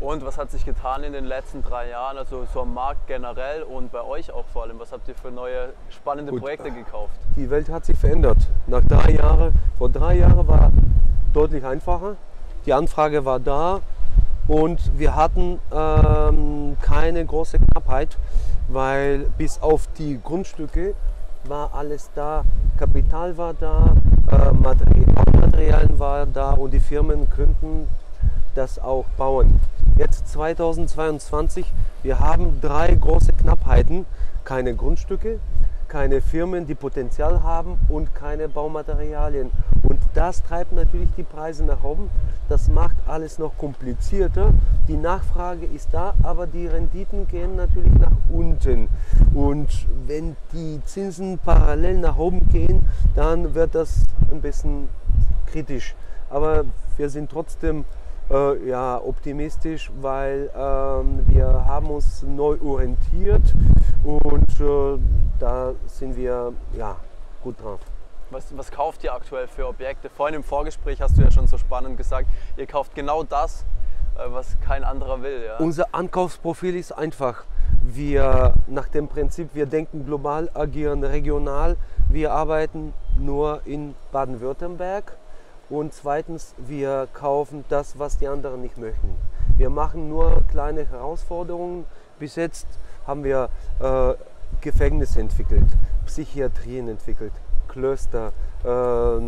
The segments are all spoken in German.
Und was hat sich getan in den letzten drei Jahren, also so am Markt generell und bei euch auch vor allem? Was habt ihr für neue spannende Gut, Projekte gekauft? Die Welt hat sich verändert. Nach drei Jahren, vor drei Jahren war deutlich einfacher. Die Anfrage war da und wir hatten ähm, keine große Knappheit, weil bis auf die Grundstücke war alles da, Kapital war da, äh, Materialien waren da und die Firmen könnten das auch bauen. Jetzt 2022, wir haben drei große Knappheiten. Keine Grundstücke, keine Firmen, die Potenzial haben und keine Baumaterialien. Und das treibt natürlich die Preise nach oben. Das macht alles noch komplizierter. Die Nachfrage ist da, aber die Renditen gehen natürlich nach unten. Und wenn die Zinsen parallel nach oben gehen, dann wird das ein bisschen kritisch. Aber wir sind trotzdem äh, ja, optimistisch, weil ähm, wir haben uns neu orientiert und äh, da sind wir ja, gut drauf. Was, was, kauft ihr aktuell für Objekte? Vorhin im Vorgespräch hast du ja schon so spannend gesagt, ihr kauft genau das, äh, was kein anderer will. Ja? Unser Ankaufsprofil ist einfach. Wir nach dem Prinzip, wir denken global, agieren regional. Wir arbeiten nur in Baden-Württemberg und zweitens, wir kaufen das, was die anderen nicht möchten. Wir machen nur kleine Herausforderungen. Bis jetzt haben wir äh, Gefängnisse entwickelt, Psychiatrien entwickelt, Klöster, äh,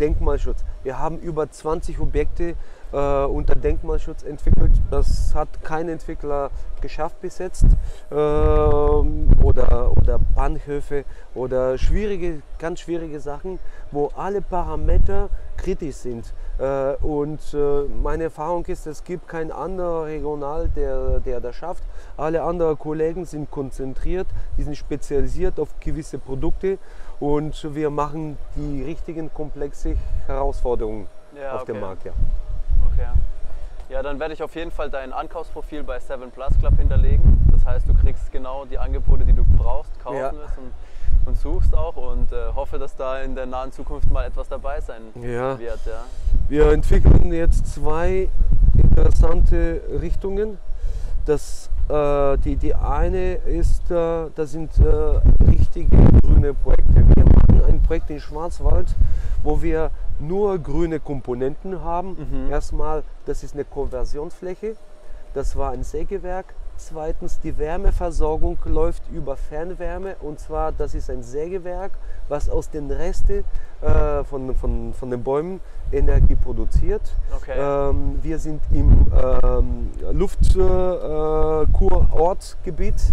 Denkmalschutz. Wir haben über 20 Objekte äh, unter Denkmalschutz entwickelt. Das hat kein Entwickler geschafft bis jetzt. Äh, oder, oder Bahnhöfe oder schwierige, ganz schwierige Sachen, wo alle Parameter kritisch sind. Äh, und äh, meine Erfahrung ist, es gibt kein anderer Regional, der, der das schafft. Alle anderen Kollegen sind konzentriert, die sind spezialisiert auf gewisse Produkte und wir machen die richtigen komplexe Herausforderungen ja, auf okay. dem Markt. Ja. Okay. Ja, dann werde ich auf jeden Fall dein Ankaufsprofil bei 7 Plus Club hinterlegen. Das heißt, du kriegst genau die Angebote, die du brauchst, kaufen ja. wirst und, und, suchst auch und äh, hoffe, dass da in der nahen Zukunft mal etwas dabei sein ja. wird. Ja. Wir entwickeln jetzt zwei interessante Richtungen. Das, äh, die, die eine ist, äh, das sind äh, richtige grüne Projekte. Projekt in Schwarzwald, wo wir nur grüne Komponenten haben. Mhm. Erstmal, das ist eine Konversionsfläche. Das war ein Sägewerk. Zweitens, die Wärmeversorgung läuft über Fernwärme und zwar, das ist ein Sägewerk, was aus den Resten äh, von, von, von den Bäumen Energie produziert. Okay. Ähm, wir sind im ähm, Luftkurortgebiet äh,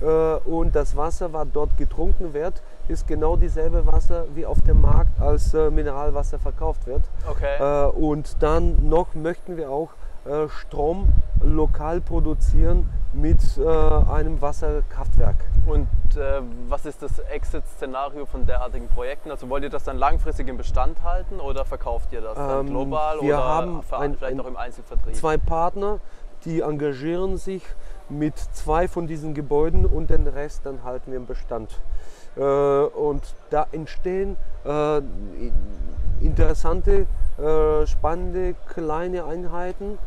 und das Wasser, was dort getrunken wird, ist genau dieselbe Wasser, wie auf dem Markt als äh, Mineralwasser verkauft wird. Okay. Äh, und dann noch möchten wir auch äh, Strom lokal produzieren mit äh, einem Wasserkraftwerk. Und äh, was ist das Exit-Szenario von derartigen Projekten? Also wollt ihr das dann langfristig im Bestand halten oder verkauft ihr das ähm, global wir oder haben ein, vielleicht ein, auch im Einzelvertrieb? Zwei Partner, die engagieren sich mit zwei von diesen Gebäuden und den Rest dann halten wir im Bestand. Äh, und da entstehen äh, interessante, äh, spannende kleine Einheiten.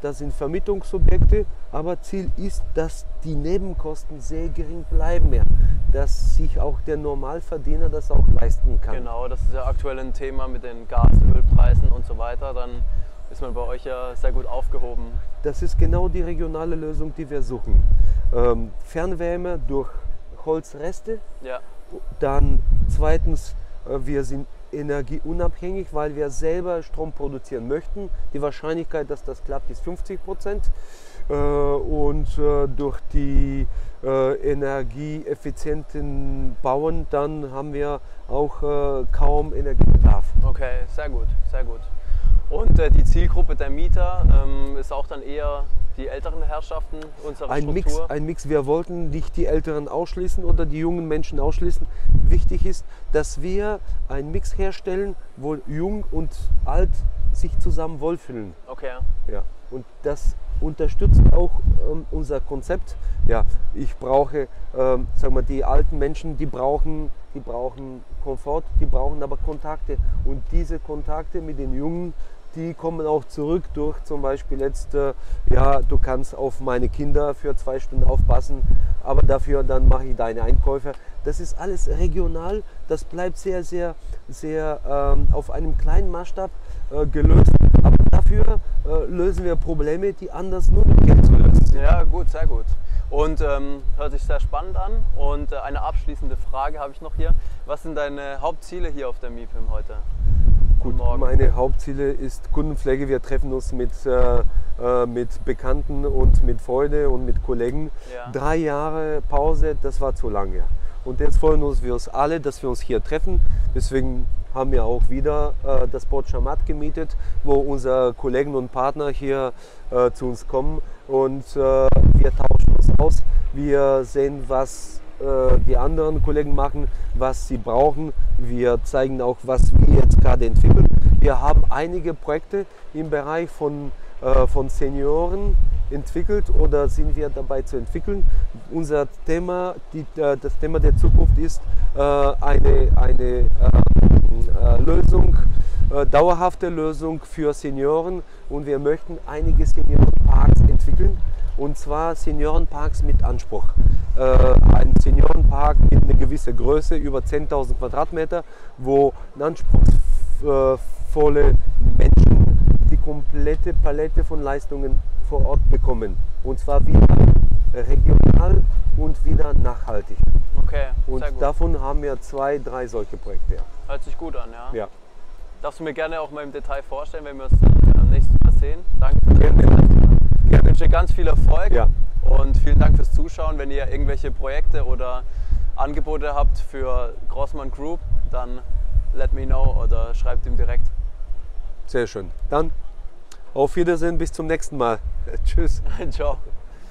Das sind Vermietungsobjekte, aber Ziel ist, dass die Nebenkosten sehr gering bleiben, dass sich auch der Normalverdiener das auch leisten kann. Genau, das ist ja aktuell ein Thema mit den Gas, Ölpreisen und so weiter. Dann ist man bei euch ja sehr gut aufgehoben. Das ist genau die regionale Lösung, die wir suchen. Ähm, Fernwärme durch Holzreste. Ja. Dann zweitens, äh, wir sind energieunabhängig, weil wir selber Strom produzieren möchten. Die Wahrscheinlichkeit, dass das klappt, ist 50 Prozent. Äh, und äh, durch die energieeffizienten Bauen, dann haben wir auch kaum Energiebedarf. Okay, sehr gut, sehr gut. Und die Zielgruppe der Mieter ähm, ist auch dann eher die älteren Herrschaften unserer ein Struktur? Mix, ein Mix. Wir wollten nicht die Älteren ausschließen oder die jungen Menschen ausschließen. Wichtig ist, dass wir einen Mix herstellen, wo jung und alt sich zusammen wohlfühlen. Okay. Ja. Und das unterstützt auch ähm, unser Konzept. Ja, ich brauche, ähm, sagen wir, die alten Menschen, die brauchen, die brauchen Komfort, die brauchen aber Kontakte. Und diese Kontakte mit den Jungen, die kommen auch zurück durch zum Beispiel jetzt, äh, ja, du kannst auf meine Kinder für zwei Stunden aufpassen, aber dafür dann mache ich deine Einkäufe. Das ist alles regional, das bleibt sehr, sehr, sehr ähm, auf einem kleinen Maßstab äh, gelöst. Aber dafür äh, lösen wir Probleme, die anders nur mit Geld zu lösen sind. Ja, gut, sehr gut. Und ähm, hört sich sehr spannend an. Und äh, eine abschließende Frage habe ich noch hier. Was sind deine Hauptziele hier auf der MIPIM heute? Gut, meine Hauptziele ist Kundenpflege. Wir treffen uns mit, äh, äh, mit Bekannten und mit Freunden und mit Kollegen. Ja. Drei Jahre Pause, das war zu lange. Und jetzt freuen uns wir uns alle, dass wir uns hier treffen. Deswegen haben wir auch wieder äh, das Port Chamat gemietet, wo unsere Kollegen und Partner hier äh, zu uns kommen und äh, wir tauschen uns aus. Wir sehen, was äh, die anderen Kollegen machen, was sie brauchen. Wir zeigen auch, was wir jetzt gerade entwickeln. Wir haben einige Projekte im Bereich von, äh, von Senioren entwickelt oder sind wir dabei zu entwickeln. Unser Thema, die, äh, das Thema der Zukunft ist äh, eine, eine äh, Lösung, dauerhafte Lösung für Senioren und wir möchten einige Seniorenparks entwickeln und zwar Seniorenparks mit Anspruch. Äh, ein Seniorenpark mit einer gewissen Größe, über 10.000 Quadratmeter, wo anspruchsvolle Menschen die komplette Palette von Leistungen vor Ort bekommen. Und zwar wieder regional und wieder nachhaltig. Okay, und davon haben wir zwei, drei solche Projekte. Hört sich gut an, ja? Ja. Darfst du mir gerne auch mal im Detail vorstellen, wenn wir uns dann nächstes Mal sehen? Danke für gerne. Wünsche ganz viel Erfolg ja. und vielen Dank fürs Zuschauen. Wenn ihr irgendwelche Projekte oder Angebote habt für Grossmann Group, dann let me know oder schreibt ihm direkt. Sehr schön. Dann auf Wiedersehen, bis zum nächsten Mal. Tschüss. Ciao.